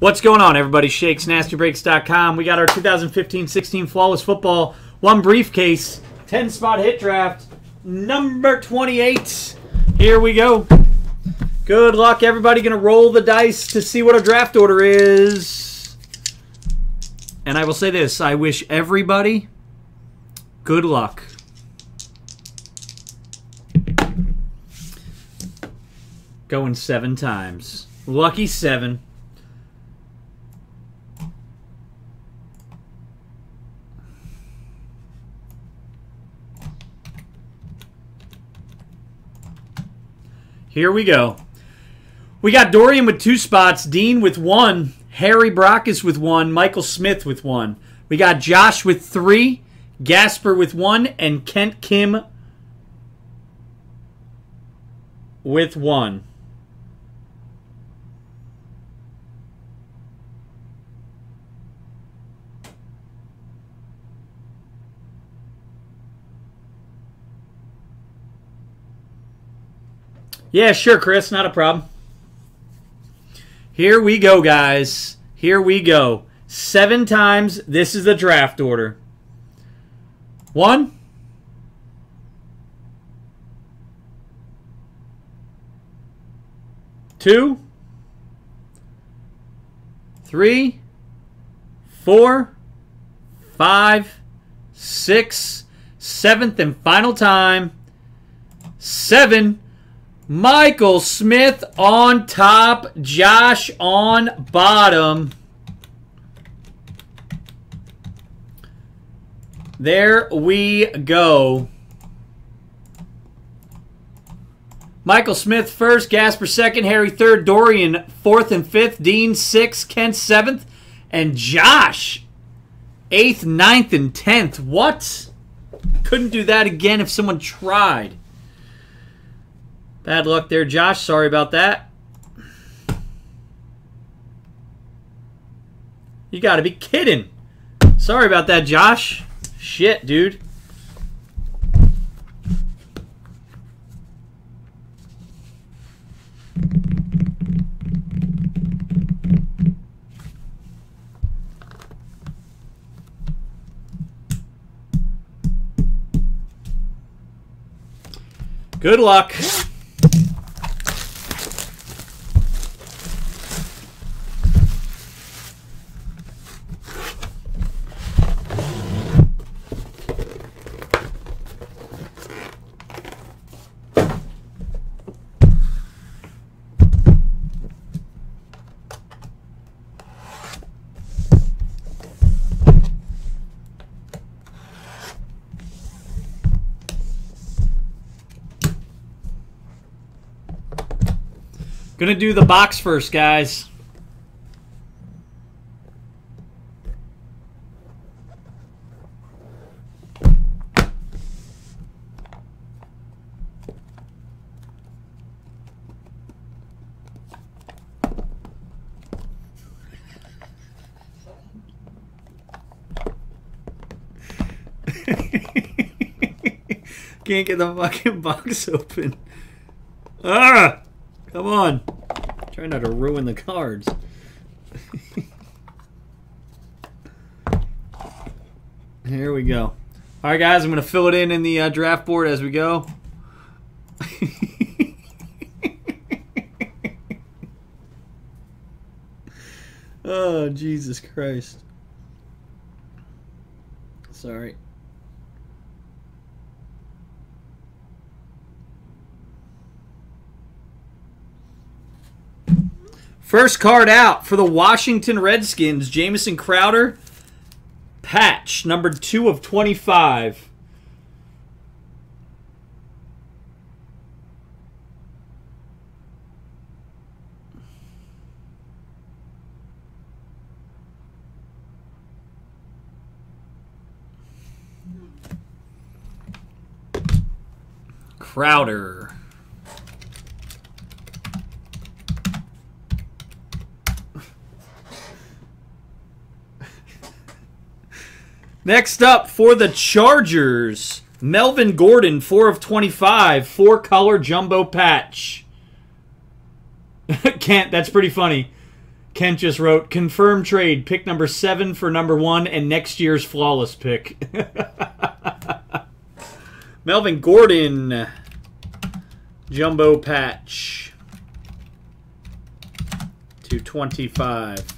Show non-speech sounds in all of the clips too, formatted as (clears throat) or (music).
What's going on, everybody? Shakes, NastyBreaks.com. We got our 2015-16 Flawless Football one briefcase 10 spot hit draft number 28. Here we go. Good luck, everybody. Gonna roll the dice to see what our draft order is. And I will say this I wish everybody good luck. Going seven times. Lucky seven. Here we go. We got Dorian with two spots, Dean with one, Harry Brockus with one, Michael Smith with one. We got Josh with three, Gasper with one, and Kent Kim with one. Yeah, sure, Chris. Not a problem. Here we go, guys. Here we go. Seven times. This is the draft order. One. Two. Three. Four. Five. Six. Seventh and final time. Seven. Michael Smith on top, Josh on bottom. There we go. Michael Smith first, Gasper second, Harry third, Dorian fourth and fifth, Dean sixth, Kent seventh, and Josh eighth, ninth, and tenth. What? Couldn't do that again if someone tried. Bad luck there, Josh. Sorry about that. You got to be kidding. Sorry about that, Josh. Shit, dude. Good luck. Gonna do the box first, guys. (laughs) Can't get the fucking box open. Ah! Come on. Try not to ruin the cards. (laughs) Here we go. All right, guys, I'm going to fill it in in the uh, draft board as we go. (laughs) oh, Jesus Christ. Sorry. First card out for the Washington Redskins, Jamison Crowder. Patch, number 2 of 25. Crowder. Next up for the Chargers, Melvin Gordon, 4 of 25, four color jumbo patch. (laughs) Kent, that's pretty funny. Kent just wrote, confirm trade, pick number seven for number one, and next year's flawless pick. (laughs) Melvin Gordon, jumbo patch, 225.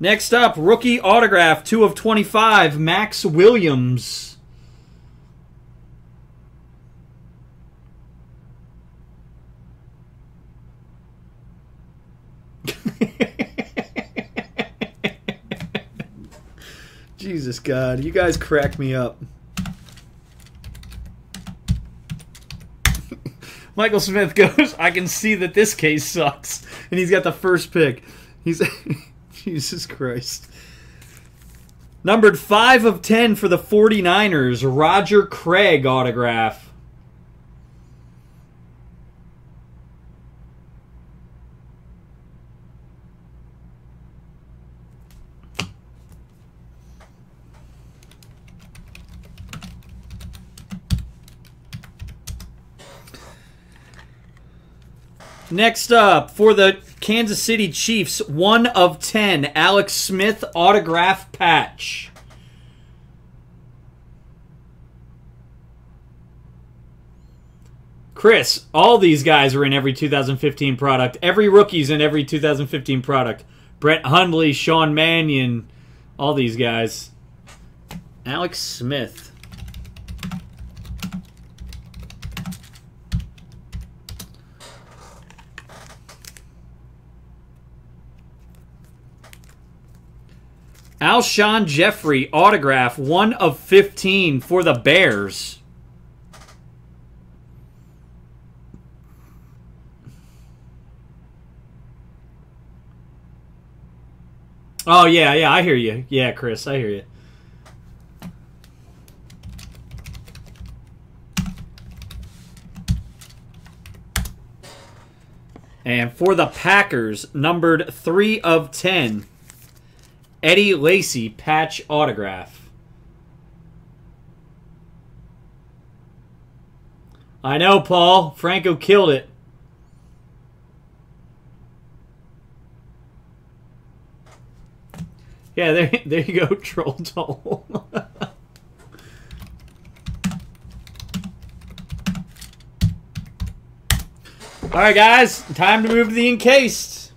Next up, rookie autograph, two of twenty-five, Maxx Williams. (laughs) Jesus God, you guys crack me up. (laughs) Michael Smith goes, I can see that this case sucks. And he's got the first pick. He's (laughs) Jesus Christ. Numbered 5 of 10 for the 49ers, Roger Craig autograph. Next up, for the Kansas City Chiefs, 1 of 10, Alex Smith autograph patch. Chris, all these guys are in every 2015 product. Every rookie's in every 2015 product. Brett Hundley, Sean Mannion, all these guys. Alex Smith. Alshon Jeffery autograph, one of 15 for the Bears. Oh, yeah, yeah, I hear you. Yeah, Chris, I hear you. And for the Packers, numbered 3 of 10. Eddie Lacy patch autograph. I know, Paul. Franco killed it. Yeah, there, (laughs) there you go, (laughs) Troll Toll. All right, guys, time to move to the encased.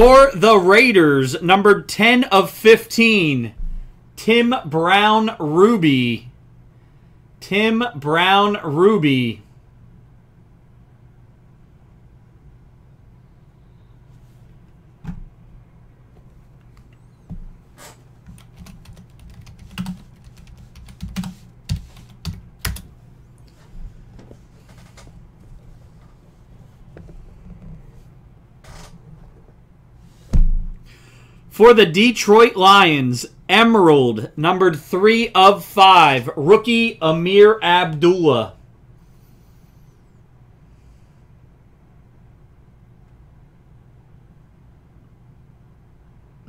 For the Raiders, number 10 of 15, Tim Brown Ruby. Tim Brown Ruby. For the Detroit Lions, Emerald, numbered 3 of 5, rookie Ameer Abdullah. (laughs)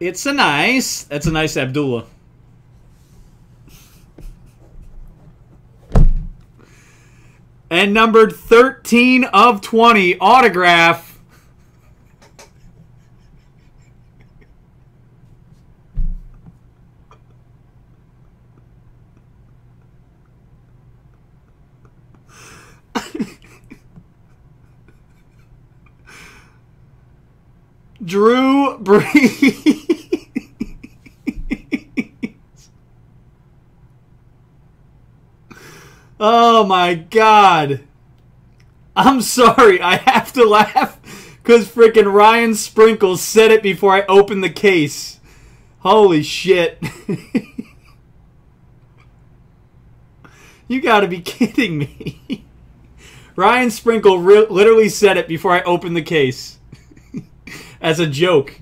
it's a nice. That's a nice Abdullah. And numbered 13 of 20, autograph. (laughs) Drew Brees. (laughs) Oh my god. I'm sorry, I have to laugh because freaking Ryan Sprinkles said it before I opened the case. Holy shit. (laughs) you gotta be kidding me. (laughs) Ryan Sprinkle literally said it before I opened the case. (laughs) As a joke.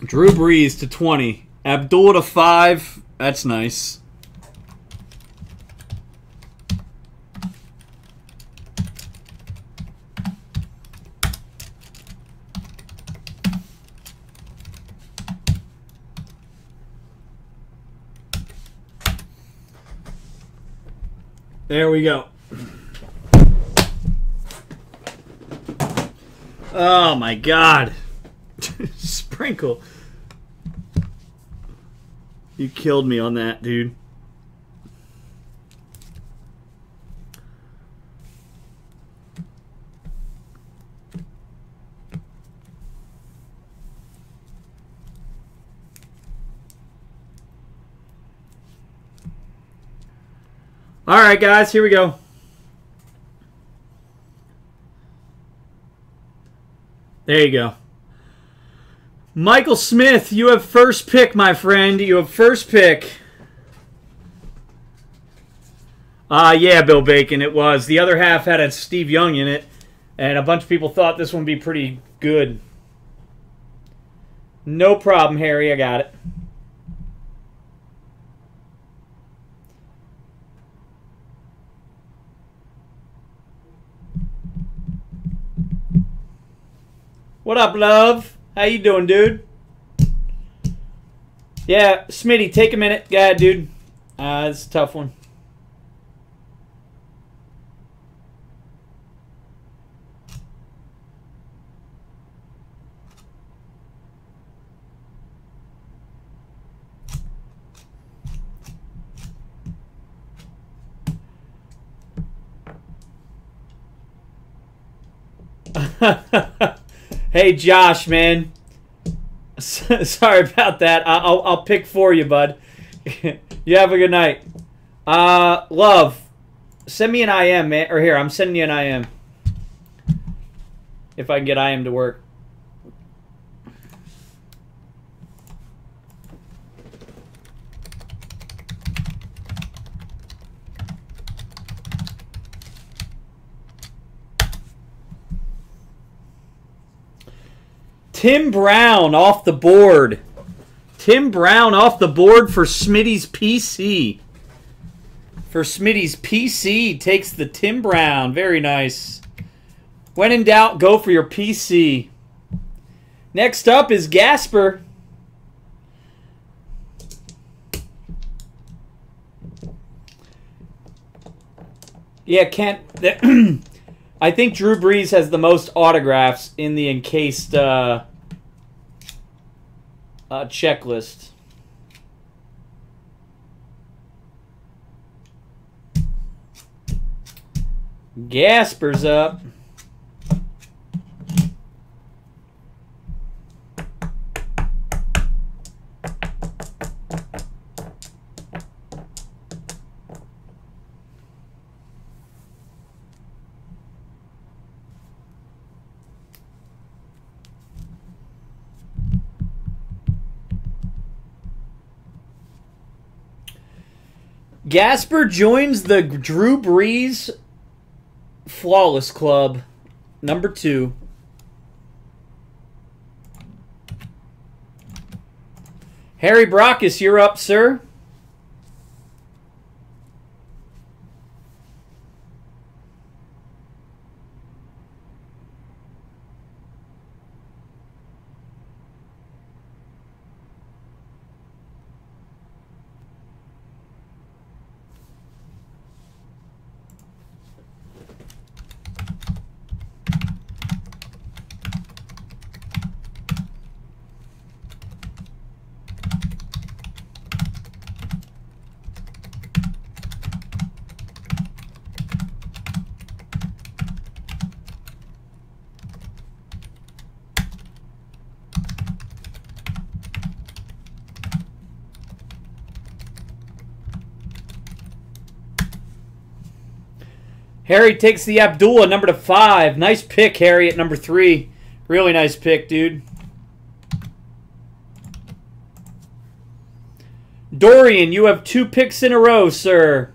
Drew Brees to 20. Abdullah to 5. That's nice. There we go. Oh my god. (laughs) Sprinkle. You killed me on that, dude. All right, guys, here we go. There you go. Michael Smith, you have first pick, my friend. You have first pick. Uh, yeah, Bill Bacon, it was. The other half had a Steve Young in it, and a bunch of people thought this one would be pretty good. No problem, Harry. I got it. What up, love? How you doing, dude? Yeah, Smitty, take a minute. Ahead, dude. Uh, it's a tough one. (laughs) hey, Josh, man. (laughs) Sorry about that. I'll, I'll pick for you, bud. (laughs) you have a good night. Uh, love, send me an IM, man. Or here, I'm sending you an IM. If I can get IM to work. Tim Brown off the board. Tim Brown off the board for Smitty's PC. For Smitty's PC takes the Tim Brown. Very nice. When in doubt, go for your PC. Next up is Gasper. Yeah, Kent. (clears throat) I think Drew Brees has the most autographs in the encased uh, uh, checklist. Gasper's up. Gasper joins the Drew Brees Flawless Club, number two. Harry Brockus, you're up, sir. Harry takes the Abdullah, number to five. Nice pick, Harry, at number three. Really nice pick, dude. Dorian, you have two picks in a row, sir.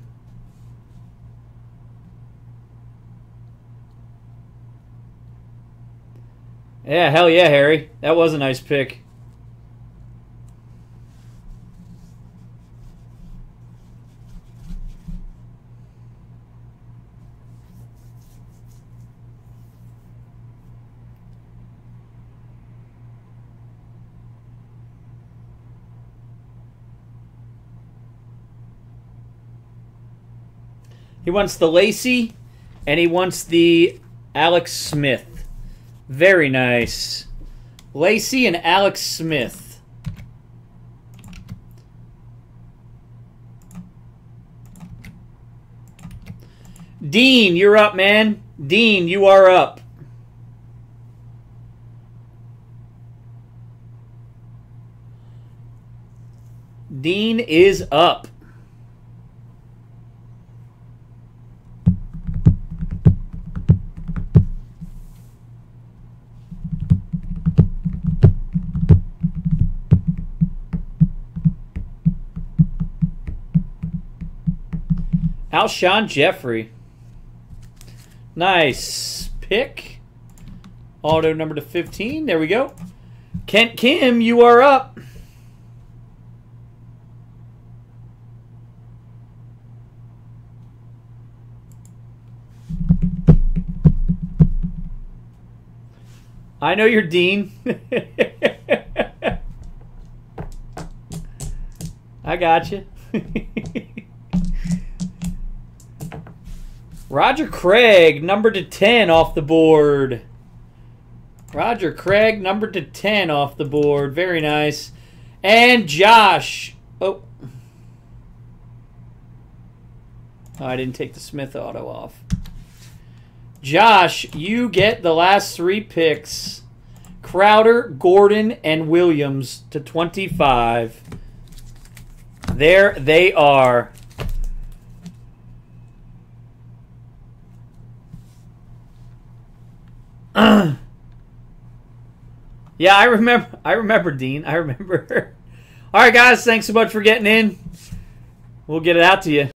Yeah, hell yeah, Harry. That was a nice pick. He wants the Lacy, and he wants the Alex Smith. Very nice. Lacy and Alex Smith. Dean, you're up, man. Dean, you are up. Dean is up. Alshon Jeffery. Nice pick. Auto number to 15. There we go. Kent Kim, you are up. I know you're Dean. (laughs) I got you. (laughs) Roger Craig, number to 10 off the board. Roger Craig, number to 10 off the board. Very nice. And Josh. Oh. oh. I didn't take the Smith auto off. Josh, you get the last three picks. Crowder, Gordon, and Williams to 25. There they are. (clears throat) yeah, I remember. I remember Dean. I remember. (laughs) All right, guys. Thanks so much for getting in. We'll get it out to you.